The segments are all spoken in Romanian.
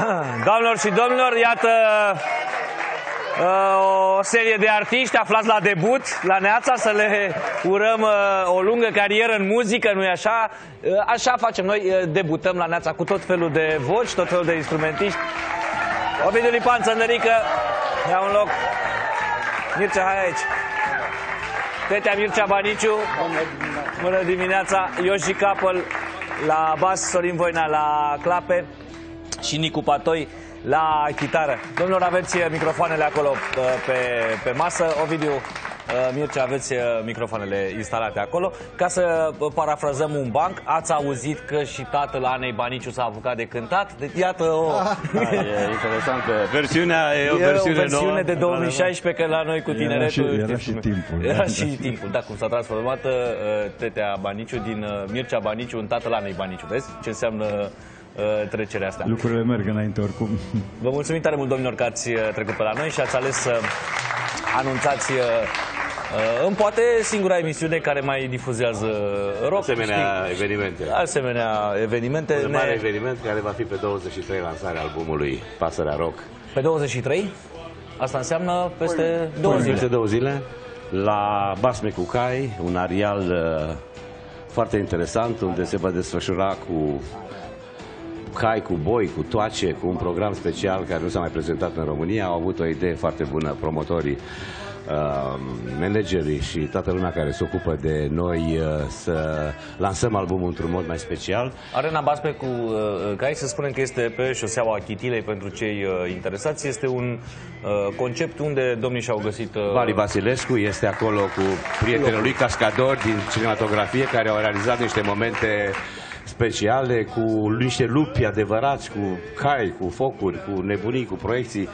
Doamnelor și domnilor, iată uh, o serie de artiști aflați la debut la Neața să le urăm uh, o lungă carieră în muzică, nu-i așa? Uh, așa facem noi, uh, debutăm la Neața cu tot felul de voci, tot felul de instrumentiști. Ovidiu Lipan, Țăndărică, ia un loc. Mircea, hai aici. Tetea Mircea Baniciu, bună dimineața, Ioși Capăl la bas, Sorin Voina la clape și Nicu Patoi la chitară. Domnilor, aveți uh, microfoanele acolo uh, pe, pe masă. Ovidiu, uh, Mircea, aveți microfoanele instalate acolo. Ca să parafrazăm un banc, ați auzit că și tatăl Anei Baniciu s-a apucat de cântat? De, iată o... Da, e interesant. Versiunea e o e versiune, o versiune nouă. de 2016, că la noi cu tineretul... Era și, era și timpul. Era și timpul, da, cum s-a transformat tetea Baniciu din Mircea Baniciu în tatăl Anei Baniciu. Vezi ce înseamnă uh, trecerea asta. Lucrurile merg înainte oricum. Vă mulțumim tare mult, domnilor, că ați uh, trecut pe la noi și ați ales să anunțați uh, uh, în poate singura emisiune care mai difuzează rock. Asemenea știi? evenimente. Asemenea evenimente. Un mare eveniment care va fi pe 23 lansarea albumului Pasărea Rock. Pe 23? Asta înseamnă peste două Peste zile. două zile la Basme cu Cai, un areal uh, foarte interesant unde se va desfășura cu cai, cu boi, cu toace, cu un program special care nu s-a mai prezentat în România. Au avut o idee foarte bună promotorii, uh, managerii și toată lumea care se ocupă de noi uh, să lansăm albumul într-un mod mai special. Arena Basme cu uh, Cai, să spunem că este pe șoseaua Chitilei pentru cei uh, interesați. Este un uh, concept unde domnii și-au găsit... Uh, Vali Basilescu este acolo cu prietenul lui cascador din cinematografie care au realizat niște momente speciale cu niște lupi adevărați, cu cai, cu focuri, cu nebunii, cu proiecții.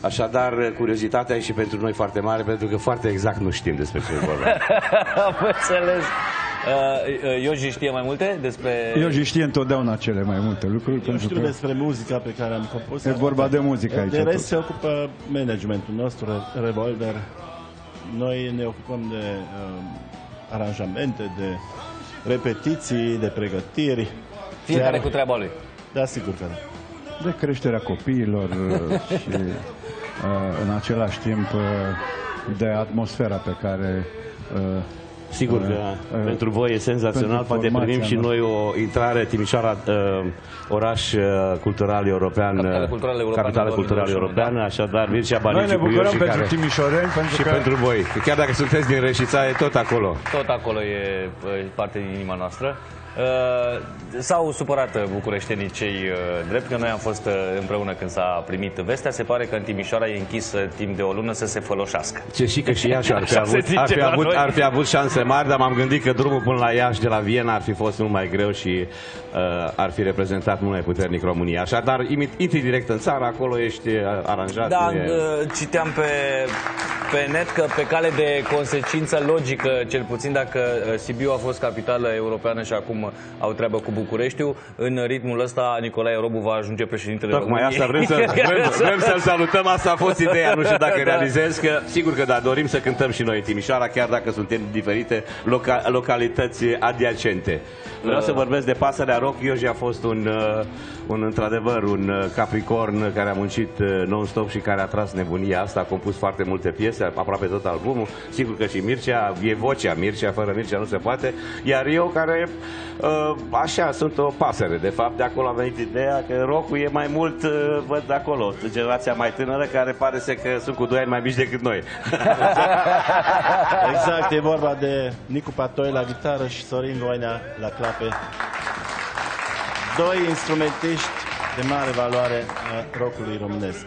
Așadar, curiozitatea e și pentru noi foarte mare, pentru că foarte exact nu știm despre ce e vorba. Am înțeles. Uh, uh, Ioji știe mai multe despre... Eu și știe întotdeauna cele mai multe lucruri, Eu pentru știu că despre muzica pe care am compus. e vorba de muzică aici. De rest tot. se ocupă managementul nostru, Revolver. Noi ne ocupăm de um, aranjamente, de repetiții, de pregătiri. Fiecare Chiar- cu treaba lui. Da, sigur că da. De creșterea copiilor uh, și uh, în același timp uh, de atmosfera pe care uh, Sigur că Uh, pentru voi e senzațional, pentru poate formația primim și noi o intrare Timișoara, uh, oraș uh, cultural european, Capitală uh, culturală europeană capitală în culturală 2021, europeană, așadar Mircea noi Baniciu ne cu bucurăm Ioși pentru care... timișoreni, pentru Și că pentru voi. Chiar dacă sunteți din Reșița, e tot acolo. Tot acolo e uh, parte din inima noastră. Uh, s-au supărat uh, bucureștenii cei uh, drept că noi am fost uh, împreună când s-a primit vestea. Se pare că în Timișoara e închis uh, timp de o lună să se folosească. Ce și că și Iași ar fi, Așa se avut, zice ar, fi la avut, noi. ar fi avut șanse mari, dar m-am gândit că drumul până la Iași de la Viena ar fi fost mult mai greu și uh, ar fi reprezentat mult mai puternic România. Așadar, imi- intri direct în țară, acolo ești uh, aranjat. Da, nu e- uh, citeam pe, pe net că pe cale de consecință logică, cel puțin dacă uh, Sibiu a fost capitală europeană și acum uh, au treabă cu Bucureștiul, în ritmul ăsta Nicolae Robu va ajunge președintele Tocmai României. asta vrem, să, vrem, vrem să-l salutăm, asta a fost ideea, nu știu dacă Da. realizez că, sigur că da, dorim să cântăm și noi în Timișoara, chiar dacă suntem în diferite loca- localități adiacente. Vreau să vorbesc de Pasărea Rock, Ioji a fost un, uh, un într-adevăr, un uh, capricorn care a muncit uh, non-stop și care a tras nebunia asta, a compus foarte multe piese, aproape tot albumul, sigur că și Mircea, e vocea Mircea, fără Mircea nu se poate, iar eu care, uh, așa, sunt o pasăre, de fapt, de acolo a venit ideea că rock e mai mult, uh, văd de acolo, generația mai tânără care pare să că sunt cu doi ani mai mici decât noi. Exact, e vorba de Nicu Patoi la gitară și Sorin Voinea la clape. Doi instrumentiști de mare valoare a rockului românesc.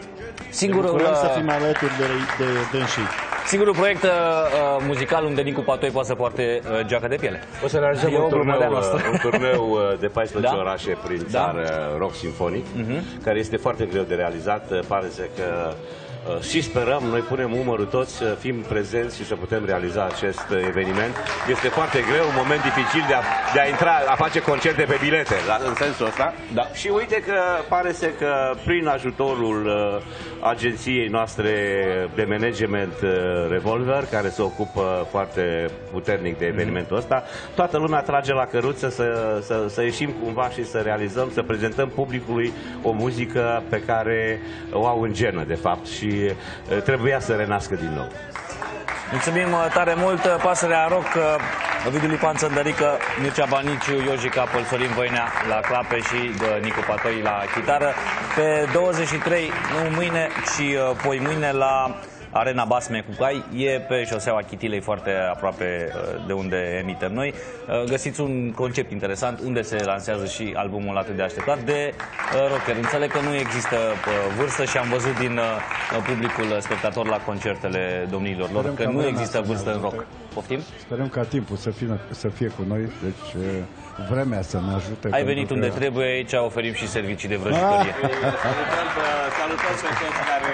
Singurul, Bucurăm să uh, fim alături de, de dânsii. Singurul proiect uh, uh, muzical unde Nicu Patoi poate să poarte uh, geacă de piele. O să realizăm E o un glumă turneu, de-a noastră. un turneu uh, de 14 Da? orașe prin Da. țară, rock sinfonic, care este foarte greu de realizat. Uh, Pare să că uh, și sperăm, noi punem umărul toți să fim prezenți și să putem realiza acest uh, eveniment. Este foarte greu, un moment dificil de a, de a intra, a face concerte pe bilete, la, în sensul ăsta. Da. Și uite că pare să că prin ajutorul uh, agenției noastre de management uh, Revolver, care se ocupă foarte puternic de evenimentul ăsta. Toată lumea trage la căruță să, să, să ieșim cumva și să realizăm, să prezentăm publicului o muzică pe care o au în genă, de fapt, și uh, trebuia să renască din nou. Mulțumim uh, tare mult, uh, pasărea rock, uh, Ovidiu Lipan Țăndărică, Mircea Baniciu, Ioji Capăl, Sorin Voinea la clape și Nicu Patoi la chitară. Pe 23, nu mâine, ci poi mâine la Arena Basme Cucai e pe șoseaua Chitilei foarte aproape de unde emitem noi. Găsiți un concept interesant unde se lansează și albumul atât de așteptat de rocker. Înțeleg că nu există vârstă și am văzut din publicul spectator la concertele domnilor lor că nu există vârstă în rock. Poftim? Sperăm ca timpul să fie, să fie cu noi, deci vremea să ne ajute. Ai venit unde trebuie, aici oferim și servicii de vrăjitorie. Salutăm pe toți care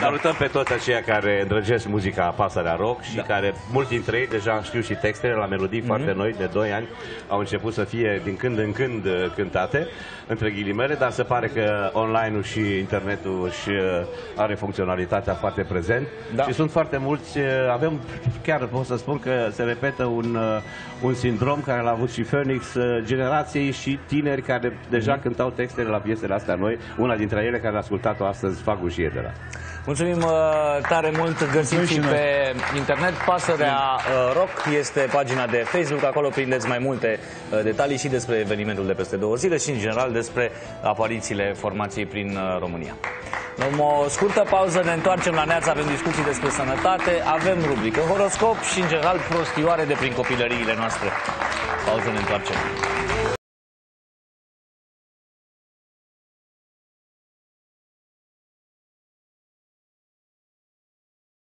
Salutăm pe toți aceia care îndrăgesc muzica Pasărea Rock și da. care, mulți dintre ei, deja știu și textele la melodii mm-hmm. foarte noi, de 2 ani, au început să fie din când în când uh, cântate, între ghilimele, dar se pare că online-ul și internetul și uh, are funcționalitatea foarte prezent da. și sunt foarte mulți, uh, avem, chiar pot să spun că se repetă un, un sindrom care l-a avut și Phoenix, generației și tineri care deja mm-hmm. cântau textele la piesele astea noi, una dintre ele care a ascultat-o astăzi, Fagu și Edera. Mulțumim uh, tare mult, găsiți și pe internet. Pasărea uh, Rock este pagina de Facebook, acolo prindeți mai multe uh, detalii și despre evenimentul de peste două zile și în general despre aparițiile formației prin România. Luăm o scurtă pauză, ne întoarcem la neață, avem discuții despre sănătate, avem rubrică horoscop și în general prostioare de prin copilăriile noastre. Pauză, ne întoarcem.